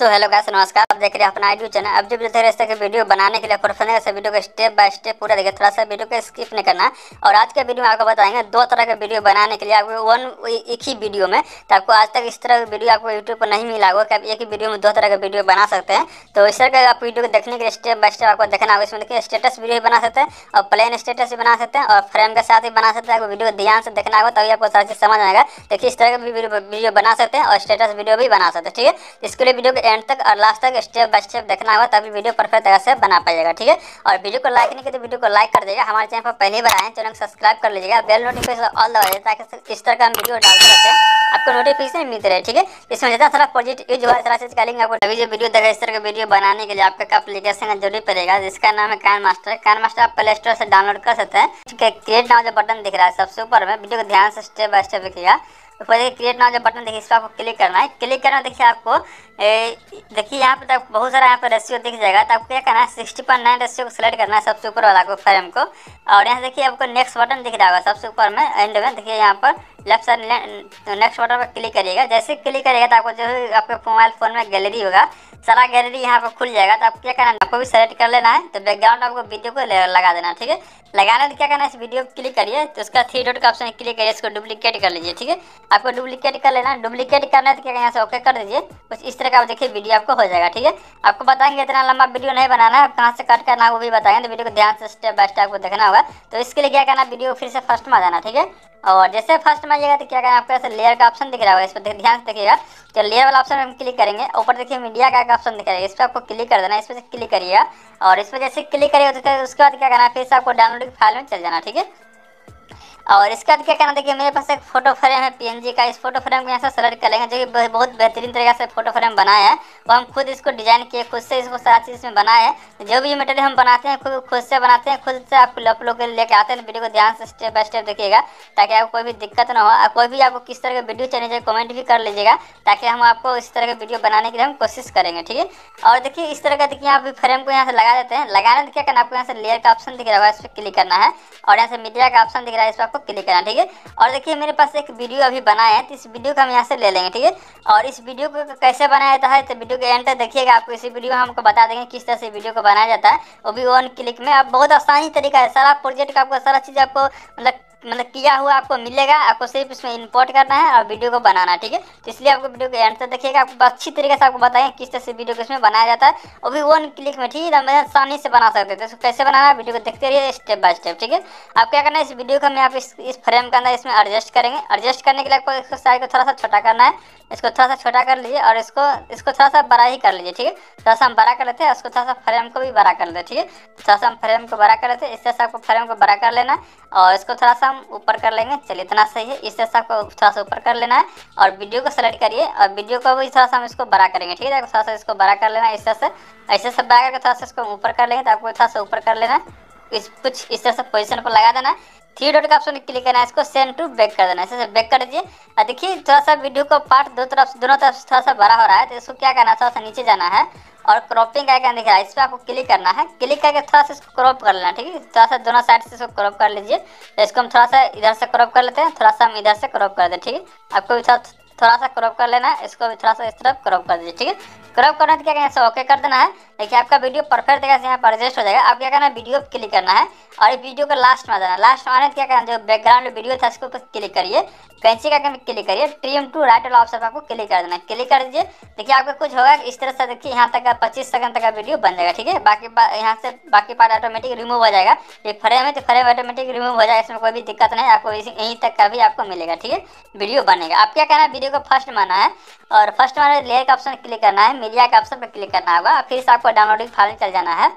So hello guys नमस्कार। आप देख रहे हैं अपना यूट्यूब चैनल अब जब तरह के वीडियो बनाने के लिए प्रोफेशनल से वीडियो को स्टेप बाय स्टेप पूरा देखिए। थोड़ा सा वीडियो को स्किप नहीं करना। और आज के वीडियो में आपको बताएँगे दो तरह के वीडियो बनाने के लिए आपको वन एक ही वीडियो में। तो आपको आज तक इस तरह का वीडियो आपको यूट्यूब पर नहीं मिला होगा कि आप एक ही वीडियो में दो तरह का वीडियो बना सकते हैं। तो इस तरह आप वीडियो को देखने के लिए स्टेप बाय स्टेप आपको देखना होगा। इसमें देखिए स्टेटस वीडियो भी बना सकते हैं और प्लेन स्टेटस भी बना सकते हैं और फ्रेम के साथ ही बना सकते हैं। आपको वीडियो ध्यान से देखना होगा, तभी आपको सारी चीज़ समझ आएगा। देखिए, इस तरह का वीडियो बना सकते हैं और स्टेटस वीडियो भी बना सकते हैं। ठीक है? इसके लिए वीडियो एंड तक और लास्ट तक स्टेप बाय स्टेप देखना होगा, तभी वीडियो परफेक्ट तरह से बना पाएगा ठीक है? और वीडियो को लाइक नहीं किया तो वीडियो को लाइक कर देगा हमारे चैनल पर पहली बार आए चैनल को सब्सक्राइब कर लीजिएगा। बेल नोटिफिकेशन ऑल दबा ताकि इस तरह का हम वीडियो डालते रहते हैं। आपको नोटिफिकेशन मिलते रहे, ठीक है? इसमें जितना सारा प्रोजेक्ट यूज़ हुआ सारा चीज़ करेंगे आपको अभी जो वीडियो देखा इस तरह का वीडियो बनाने के लिए आपका एप्लीकेशन ज़रूरी पड़ेगा, जिसका नाम है कैन मास्टर कैन मास्टर आप प्ले स्टोर से डाउनलोड कर सकते हैं। ठीक है क्रिएट नाम जो बटन दिख रहा है, सबसे ऊपर में वीडियो को ध्यान से स्टेप बाय स्टेप देखिएगा। ऊपर देखिए क्रिएट नाउ जो बटन देखिए इस पर आपको क्लिक करना है। क्लिक करना देखिए आपको देखिए यहाँ पे तक बहुत सारा यहाँ पे रेशियो दिख जाएगा। तो आपको क्या करना है सिक्सटी पॉइंट नाइन रेशियो को सिलेक्ट करना है सबसे ऊपर वाला को फ्रेम को। और यहाँ देखिए आपको नेक्स्ट बटन दिख रहा होगा, सबसे ऊपर में एंड में देखिए यहाँ पर। लेफ़्ट साइड नेक्स्ट बटन पर क्लिक करिएगा। जैसे क्लिक करिएगा तो आपको जो है आपके मोबाइल फ़ोन में गैलरी होगा। सारा गैलरी यहाँ पर खुल जाएगा। तो आपको क्या करना है? आपको भी सेलेक्ट कर लेना है। तो बैकग्राउंड आपको वीडियो को लगा देना ठीक है? लगाने तो क्या करना है? इस वीडियो को क्लिक करिए। तो उसका थ्री डॉट का ऑप्शन क्लिक करिए। इसको डुप्लीकेट कर लीजिए, ठीक है? आपको डुप्लीकेट कर लेना डुप्लीकेट करना है तो क्या यहाँ से ओके कर दीजिए। कुछ इस तरह का आप देखिए वीडियो आपको हो जाएगा, ठीक है? आपको बताएँगे इतना लंबा वीडियो नहीं बनाना है। कहाँ से कट करना है वो भी बताएँगे। तो वीडियो को ध्यान से स्टेप बाय स्टेप आपको देखना होगा। तो इसके लिए क्या करना वीडियो फिर से फ़र्स्ट में आ जाना, ठीक है? और जैसे फ़र्स्ट में आइएगा तो क्या करें, आपको ऐसे लेयर का ऑप्शन दिख रहा होगा, इस पर ध्यान से देखिएगा। तो लेयर वाला ऑप्शन हम क्लिक करेंगे, ऊपर देखिए मीडिया का एक ऑप्शन दिख रहा है, इस पर आपको क्लिक कर देना इस पर क्लिक करिएगा। और इस पर जैसे क्लिक करिएगा तो उसके बाद क्या करना है, फिर से आपको डाउनलोड फ़ाइल में चल जाना, ठीक है? और इसका क्या कहना, देखिए, मेरे पास एक फ़ोटो फ्रेम है पीएनजी का। इस फ़ोटो फ्रेम को यहाँ से सेलेक्ट कर लेंगे, जो कि बहुत बेहतरीन तरीके से फ़ोटो फ्रेम बनाया है। वो हम खुद इसको डिज़ाइन किए, खुद से इसको सारा चीज़ इसमें बनाया है। जो भी मटेरियल हम बनाते हैं, खुद खुद से बनाते हैं, खुद से आप आप लोग लेके आते हैं वीडियो को ध्यान से स्टेप बाय स्टेप देखिएगा, ताकि आपको कोई भी दिक्कत ना हो। कोई भी आपको किस तरह का वीडियो चाहिए कमेंट भी कर लीजिएगा, ताकि हम आपको इस तरह का वीडियो बनाने के लिए हम कोशिश करेंगे, ठीक है? और देखिए, इस तरह का, देखिए आप फ्रेम को यहाँ से लगा देते हैं। लगाने क्या करना आपको यहाँ से लेयर का ऑप्शन दिख रहा है, इस पर क्लिक करना है। और यहाँ से मीडिया का ऑप्शन दिख रहा है, इस पर आपको क्लिक करना ठीक है? और देखिए, मेरे पास एक वीडियो अभी बनाया है तो इस वीडियो को हम यहाँ से ले लेंगे, ठीक है? और इस वीडियो को कैसे बनाया जाता है तो वीडियो के एंड तक देखिएगा, आपको इसी वीडियो में हमको बता देंगे किस तरह से वीडियो को बनाया जाता है। वो भी वन क्लिक में, आप बहुत आसानी तरीका है, सारा प्रोजेक्ट का आपको, सारा चीज़ आपको मतलब मतलब किया हुआ आपको मिलेगा आपको सिर्फ़ इसमें इंपोर्ट करना है और वीडियो को बनाना ठीक है? तो इसलिए आपको वीडियो के एंड तक देखिएगा आपको अच्छी तरीके से आपको बताएँगे किस तरह से वीडियो को इसमें बनाया जाता है। और भी वन क्लिक में ठीक है आसानी से बना सकते थे तो कैसे बनाना है वीडियो को देखते रहिए स्टेप बाय स्टेप ठीक है? आप क्या करना है इस वीडियो को हमें आप इस, इस फ्रेम के अंदर इसमें एडजस्ट करेंगे। एडजस्ट करने के लिए आपको इसको साइड को थोड़ा सा छोटा करना है। इसको थोड़ा सा छोटा कर लीजिए और इसको इसको थोड़ा सा बड़ा ही कर लीजिए ठीक है? थोड़ा सा हम बड़ा कर लेते हैं उसको थोड़ा सा फ्रेम को भी बड़ा कर लेते हैं ठीक है? थोड़ा सा हम फ्रेम को बड़ा कर लेते हैं इस तरह से आपको फ्रेम को बड़ा कर लेना और इसको थोड़ा सा हम ऊपर कर लेंगे। चलिए इतना सही है। इस तरह से आपको थोड़ा सा ऊपर कर लेना है और वीडियो को सेलेक्ट करिए और वीडियो को भी थोड़ा सा हम इसको बड़ा करेंगे, ठीक है? थोड़ा सा इसको बड़ा कर लेना है इस तरह से। ऐसे से बड़ा करके थोड़ा सा इसको ऊपर कर लेंगे तो आपको थोड़ा सा ऊपर कर लेना है। इस कुछ इस तरह से पोजिशन पर लगा देना है। थ्री डॉट का ऑप्शन क्लिक करना है, इसको सेंड टू बैक कर देना है। बैक कर दीजिए। और देखिए, थोड़ा सा वीडियो को पार्ट दो तरफ़ दोनों तरफ़ थोड़ा सा बड़ा हो रहा है तो इसको क्या करना है? थोड़ा सा नीचे जाना है। और क्रॉपिंग का आइकन दिख रहा है? इस पर आपको क्लिक करना है। क्लिक करके थोड़ा सा इसको क्रॉप कर लेना है ठीक है? थोड़ा सा दोनों साइड से इसको क्रॉप कर लीजिए। तो इसको हम थोड़ा सा इधर से क्रॉप कर लेते हैं, थोड़ा सा हम इधर से क्रॉप कर देते हैं, ठीक है? आपको भी थोड़ा थोड़ा सा क्रॉप कर लेना है, इसको भी थोड़ा सा इस तरफ़ क्रॉप कर दीजिए, ठीक है? क्रॉप करना तो क्या करना है ओके कर देना है। देखिए, आपका वीडियो परफेक्ट तरीके से यहाँ पर एडजस्ट हो जाएगा। आप क्या करना है? वीडियो क्लिक करना है और वीडियो को लास्ट में आ जाना लास्ट में आने क्या करना जो बैकग्राउंड वीडियो था ऊपर क्लिक करिए। कैंची का क्लिक करिए। ट्रीम टू राइट वाला ऑप्शन आपको क्लिक कर देना है। क्लिक कर दीजिए। देखिए, आपका कुछ होगा इस तरह से, देखिए, यहाँ तक पच्चीस सेकंड तक का वीडियो बन जाएगा, ठीक है? बाकी यहाँ से बाकी पार्ट ऑटोमेटिक रिमूव हो जाएगा। ये फ्रेम है तो फ्रेम ऑटोमेटिक रिमूव हो जाएगा, इसमें कोई भी दिक्कत नहीं आपको यहीं तक का भी आपको मिलेगा, ठीक है? वीडियो बनेगा। आप क्या कहना है? वीडियो को फ़र्स्ट माना है और फ़र्स्ट माना लेयर का ऑप्शन क्लिक करना है मीडिया का ऑप्शन पर क्लिक करना होगा, फिर से आपको डाउनलोडिंग फ़ाइल चल जाना है।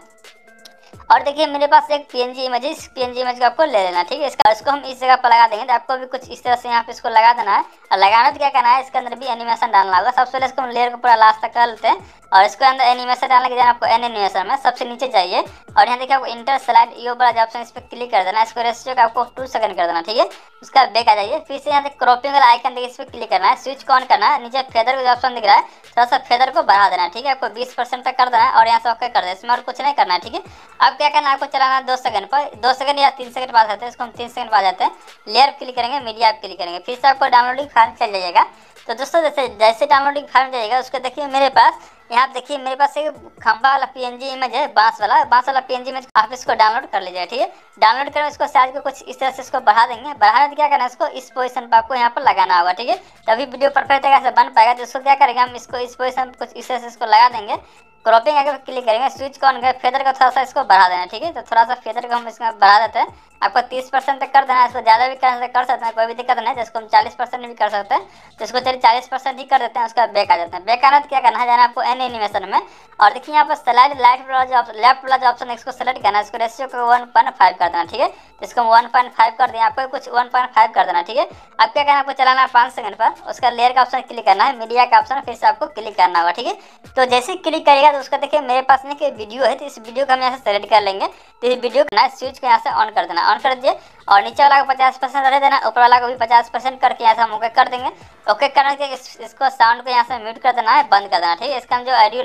और देखिए, मेरे पास एक पीएनजी इमेज है। इस पीएनजी इमेज को आपको ले लेना ठीक है? इसका, इसको हम इस जगह पर लगा देंगे। तो आपको भी कुछ इस तरह से यहाँ पे इसको लगा देना है। और लगाना तो क्या करना है? इसके अंदर भी एनिमेशन डालना होगा। सबसे पहले इसको हम लेयर को पूरा लास्ट तक कर लेते हैं। और इसके अंदर एनिमेशन डालने के आपको एनिमेशन में सबसे नीचे जाइए। और यहाँ देखिए, आपको इंटर स्लाइड यो बड़ा ऑप्शन इस पर क्लिक कर देना। इसको रेस्टो आपको टू सेकंड कर देना, ठीक है? उसका बैक आ जाइए। फिर से यहाँ क्रॉपिंग वाला आइकन देखिए, इस पर क्लिक करना है। स्विच ऑन करना है। नीचे फेदर का ऑप्शन दिख रहा है, थोड़ा सा फेदर को बढ़ा देना ठीक है? आपको बीस तक कर देना है। और यहाँ से ओके कर देना इसमें और कुछ नहीं करना है, ठीक है? अब क्या का नाव आपको चलाना दो सेकंड पर, दो सेकंड या तीन सेकंड बाद आते हैं, इसको हम तीन सेकंड बाद जाते हैं। लेयर क्लिक करेंगे मीडिया आप क्लिक करेंगे। फिर से आपको डाउनलोडिंग फार्म चल जाएगा। तो दोस्तों, जैसे जैसे डाउनलोडिंग फार्म जाएगा, उसको देखिए मेरे पास यहाँ देखिए, मेरे पास एक खंबा वाला पीएनजी इमेज है, बाँस वाला। बाँस वाला पीएनजी इमेज आप इसको डाउनलोड कर लीजिए, ठीक है? डाउनलोड करें, इसको साइज़ को कुछ इस तरह से इसको बढ़ा देंगे। बढ़ाने तो क्या करना है, इसको इस पोजीशन पर आपको यहाँ पर लगाना होगा, ठीक है? तभी वीडियो परफेक्ट तरीके से बन पाएगा। तो इसको क्या करेंगे, हम इसको इस पोजिशन कुछ इस तरह से इसको लगा देंगे। क्रॉपिंग अगर क्लिक करेंगे स्विच को ऑन कर फेदर का थोड़ा सा इसको बढ़ा देना, ठीक है? तो थोड़ा सा फेदर को हम इसमें बढ़ा देते हैं। आपको तीस परसेंट तक कर देना है इसको ज़्यादा भी कर कर सकते हैं, कोई भी दिक्कत नहीं है जिसको हम चालीस परसेंट भी कर सकते हैं तो इसको चलिए चालीस परसेंट ही कर देते हैं, उसका बैक आ जाते हैं। बैक आना तो क्या करना, है जाना आपको एन एनिमेशन में। और देखिए यहाँ पर स्लाइड लाइट वाला जो लेफ़्ट वाला जो ऑप्शन है, इसको सेलेक्ट करना है इसको रेशियो को वन पॉइंट फाइव कर देना, ठीक है? तो हम वन पॉइंट फाइव कर दिया आपको कुछ वन पॉइंट फाइव कर देना, ठीक है? अब क्या करना है, आपको चलाना है पाँच सेकंड पर, उसका लेयर का ऑप्शन क्लिक करना है मीडिया का ऑप्शन फिर से आपको क्लिक करना होगा, ठीक है? तो जैसे क्लिक करेगा तो उसका देखिए मेरे पास में वीडियो है तो इस वीडियो को हम यहाँ सेलेक्ट कर लेंगे। तो इस वीडियो को ना स्विच को यहाँ से ऑन कर देना। ऑन कर दिए और नीचे वाला को पचास परसेंट रह देना ऊपर वाला को भी पचास परसेंट करके यहाँ से हम ओके कर देंगे। ओके करने के इस, इसको साउंड को यहाँ से म्यूट कर देना है बंद कर देना ठीक है? इसका हम जो ऑडियो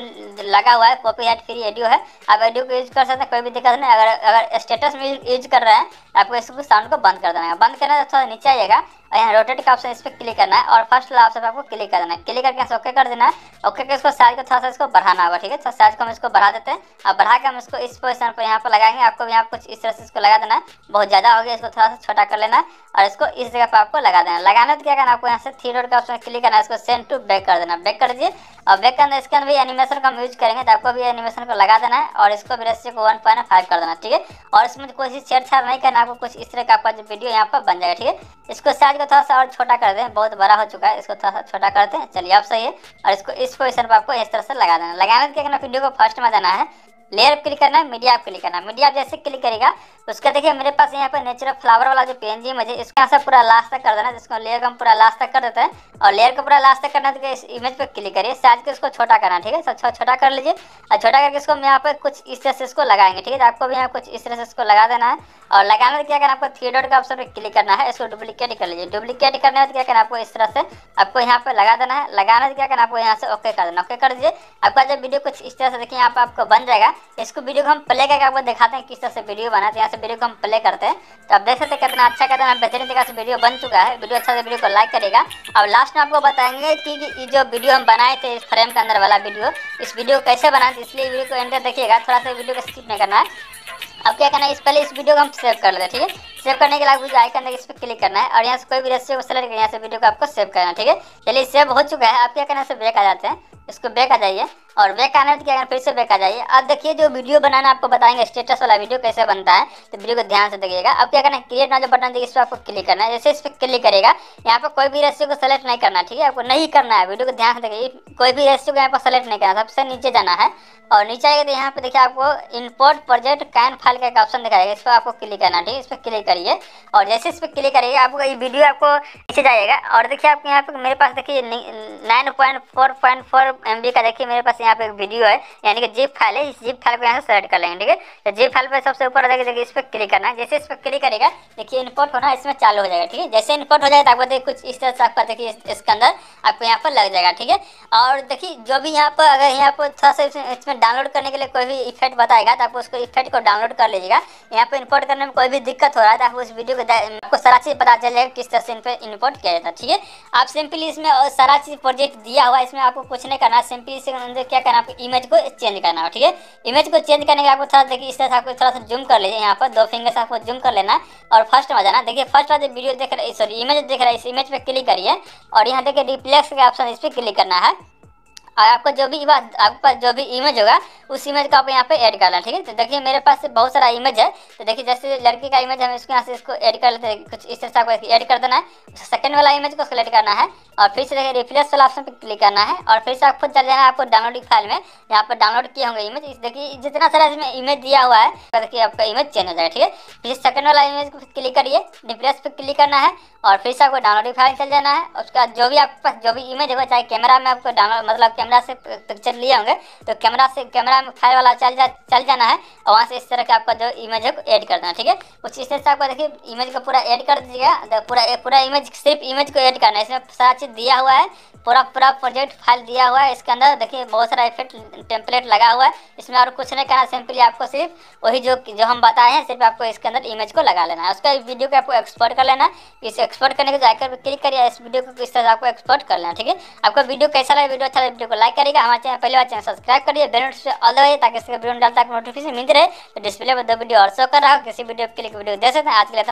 लगा हुआ है कॉपी फ्री ऑडियो है आप ऑडियो को यूज़ कर सकते हैं कोई भी दिक्कत नहीं अगर अगर स्टेटस में यूज़ कर रहे हैं आपको इसको साउंड को बंद कर देना है। बंद करना थोड़ा नीचे आइएगा और यहाँ रोटेट का ऑप्शन इस पर क्लिक करना है और फ़र्स्ट वाला ऑप्शन आपको क्लिक कर देना है। क्लिक करके यहाँ ओके कर देना है। ओके के इसको साइज़ को थोड़ा सा इसको बढ़ाना होगा ठीक है? तो साइज़ को हम इसको बढ़ा देते हैं। और बढ़ा के हम इसको इस पोजिशन पर यहाँ पर लगाएँगे आपको यहाँ कुछ इस तरह से इसको लगा देना है। बहुत ज़्यादा हो गया इसको थोड़ा सा छोटा कर लेना और इसको इस जगह पर आपको लगा देना। लगाना तो क्या करना आपको यहाँ से थ्री डॉट का ऑप्शन क्लिक करना इसको सेंड टू बैक कर देना। बैक कर दीजिए और बैक करना इसके अंदर भी एनिमेशन का हम यूज़ करेंगे तो आपको भी एनिमेशन को लगा देना है और इसको भी रेसियो को वन पॉइंट फाइव कर देना, ठीक है? और इसमें कोई चीज़ छेड़छाड़ नहीं करना, आपको कुछ इस तरह का आपका जो वीडियो यहाँ पर बन जाएगा, ठीक है? इसको साइज़ को थोड़ा सा और छोटा कर दें, बहुत बड़ा हो चुका है, इसको थोड़ा सा छोटा करते हैं चलिए आप सही है। और इसको इस पोजिशन पर आपको इस तरह से लगा देना। लगाने करना वीडियो को फ़र्स्ट में जाना है लेयर क्लिक करना है मीडिया आप क्लिक करना है। मीडिया आप जैसे क्लिक करेगा, उसका देखिए मेरे पास यहाँ पर नेचुरल फ्लावर वाला जो पीएनजी मुझे इसको यहाँ से पूरा लास्ट तक कर देना जिसको लेयर को हम पूरा लास्ट तक कर देते हैं। और लेयर को पूरा लास्ट तक करना तो इस इमेज पर क्लिक करिए। साइज़ को इसको छोटा करना ठीक है? सब छोटा कर लीजिए। और छोटा करके इसको हम यहाँ पर कुछ इस तरह से इसको लगाएँगे, ठीक है? आपको भी यहाँ कुछ इस तरह से इसको लगा देना है। और लगाने क्या करना आपको थ्री डॉट का ऑप्शन पर क्लिक करना है, इसको डुप्लीकेट कर लीजिए। डुप्लीकेट करने में क्या करना आपको इस तरह से आपको यहाँ पर लगा देना है। लगाने लगाना क्या करना आपको यहाँ से ओके कर देना ओके कर दीजिए। आपका जब वीडियो कुछ इस तरह से देखिए यहाँ पर आपको बन जाएगा इसको वीडियो को हम प्ले करके आपको दिखाते हैं किस तरह से वीडियो बनाते हैं, यहाँ से वीडियो को हम प्ले करते हैं। तो आप देख सकते हैं कितना अच्छा कितना बेहतरीन तरीके से वीडियो बन चुका है। वीडियो अच्छा से वीडियो को लाइक करेगा अब लास्ट में आपको बताएँगे कि ये जो वीडियो हम बनाए थे, इस फ्रेम के अंदर वाला वीडियो, इस वीडियो को कैसे बनाए थे, इसलिए वीडियो को एंटर देखिएगा। थोड़ा सा वीडियो को स्किप नहीं करना है। अब क्या करना है, इस पहले इस वीडियो को हम सेव कर लेते हैं, ठीक है? सेव करने के बाद मुझे आइकन इस पर क्लिक करना है। और यहाँ से कोई भी रेसियो को सेलेक्ट करना यहाँ से वीडियो को आपको सेव करना है, ठीक है? चलिए सेव हो चुका है। आप क्या करना है ब्रेक आ जाते हैं। इसको बैक आ जाइए। और बैक आने तो क्या फिर से बैक आ जाइए अब देखिए जो वीडियो बनाना आपको बताएँगे स्टेटस वाला वीडियो कैसे बनता है तो वीडियो को ध्यान से देखिएगा। अब क्या करना है क्रिएट ना जो बटन देखिए इस पर आपको क्लिक करना है। जैसे इस पर क्लिक करेगा, यहाँ पर कोई भी रेसियो को सेलेक्ट नहीं करना, ठीक है? आपको नहीं करना है। वीडियो को ध्यान से देखिए, कोई भी रेसियो को यहाँ पर सेलेक्ट नहीं करना, सबसे नीचे जाना है। और नीचे आएगा तो यहाँ पे देखिए आपको इम्पोर्ट प्रोजेक्ट कैन फ़ाइल का एक ऑप्शन दिखाएगा इस पर आपको क्लिक करना ठीक है? इस पर क्लिक करिए। और जैसे इस पर क्लिक करिएगा, आपको ये वीडियो आपको नीचे जाएगा। और देखिए आपको यहाँ पे मेरे पास देखिए nine point four point four M B का देखिए मेरे पास यहाँ पे एक वीडियो है, यानी कि जिप फ़ाइल है, इस जिप फ़ाइल को यहाँ सेलेक्ट कर लेंगे, ठीक है? तो जिप फ़ाइल पर सबसे ऊपर देखिए देखिए इस पर क्लिक करना है। जैसे इस पर क्लिक करेगा, देखिए इनपोर्ट होना, इसमें चालू हो जाएगा, ठीक है? जैसे इनपोर्ट हो जाएगा तो आपको कुछ इस तरह से आपका, देखिए इसके अंदर आपको यहाँ पर लग जाएगा, ठीक है? और देखिए, जो भी यहाँ पर, अगर यहाँ पर थोड़ा सा इसमें डाउनलोड करने के लिए कोई भी इफ़ेक्ट बताएगा तो आप उसको इफ़ेक्ट को डाउनलोड कर लीजिएगा। यहाँ पर इम्पोर्ट करने में कोई भी दिक्कत हो रहा है तो आप उस वीडियो को आपको सारा चीज़ पता चल जाएगा किस तरह से इन पर इम्पोर्ट किया जाता है, ठीक है? आप सिंपली इसमें सारा चीज़ प्रोजेक्ट दिया हुआ है, इसमें आपको कुछ नहीं करना सिंपली इसके अंदर क्या करना, आपको इमेज को चेंज करना है ठीक है? इमेज को चेंज करने के आपको थोड़ा, देखिए, इस तरह से आपको थोड़ा सा जूम कर लीजिए यहाँ पर, दो फिंगर से आपको जूम कर लेना और फ़र्स्ट में जाना। देखिए फ़र्स्ट वाले वीडियो देख रहे सॉरी इमेज देख रहा है इस इमेज पर क्लिक करिए और यहाँ देखिए रिप्लेक्स के ऑप्शन इस पर क्लिक करना है। आपको जो भी बात, आपके पास जो भी इमेज होगा, उस इमेज को आप यहाँ पे ऐड करना, ठीक है? तो देखिए, मेरे पास बहुत सारा इमेज है। तो देखिए, जैसे लड़की का इमेज हम इसको यहाँ से इसको ऐड कर लेते हैं। कुछ इस तरह से आपको ऐड कर देना है। सेकंड वाला इमेज को सिलेक्ट करना है। और फिर से देखिए रिफ्लेक्स वाला ऑप्शन पर क्लिक करना है। और फिर से आपको चल जाना आपको डाउनलोडिंग फ़ाइल में। यहाँ पर डाउनलोड किए होंगे इमेज इस देखिए, जितना सारा इसमें इमेज दिया हुआ है तो देखिए, आपका इमेज चेंज हो जाएगा, ठीक है? फिर सेकंड वाला इमेज को क्लिक करिए। रिफ्लेक्स पर क्लिक करना है। और फिर से आपको डाउनलोडिंग फ़ाइल चल जाना है। उसका जो भी आपके पास जो भी इमेज होगा, चाहे कैमरा में आपको डाउनलोड मतलब कैमरा से पिक्चर लिए होंगे तो कैमरा से, कैमरा में फ़ाइल वाला चल जा, चल जाना है, और वहाँ से इस तरह का आपका जो इमेज है ऐड कर देना, ठीक है? कुछ इस तरह से आपको देखिए इमेज को पूरा ऐड कर दीजिएगा पूरा पूरा इमेज सिर्फ़ इमेज को ऐड करना है, इसमें सारा चीज़ दिया हुआ है पूरा पूरा प्रोजेक्ट फ़ाइल दिया हुआ है। इसके अंदर देखिए बहुत सारा इफ़ेक्ट टेम्पलेट लगा हुआ है। इसमें और कुछ नहीं करना सिंपली आपको सिर्फ़ वही जो जो हम बताए हैं, सिर्फ़ आपको इसके अंदर इमेज को लगा लेना है। उसका वीडियो को आपको एक्सपोर्ट कर लेना है। इसे एक्सपोर्ट करने के जाकर क्लिक करिए। इस वीडियो को इस तरह से आपको एक्सपोर्ट कर लेना ठीक है? आपको वीडियो कैसा लगा वीडियो अच्छा लगा वीडियो को लाइक करिएगा। हमारे चैनल पहले बार चैनल सब्सक्राइब करिए। बेल नोटिफिकेशन ऑल दबाइए ताकि इसका वीडियो डालता है नोटिफिकेशन मिलती रहे। तो डिस्प्ले पर दो वीडियो और शो कर रहा हो। किसी वीडियो के लिए वीडियो दे सकते हैं। आज के लिए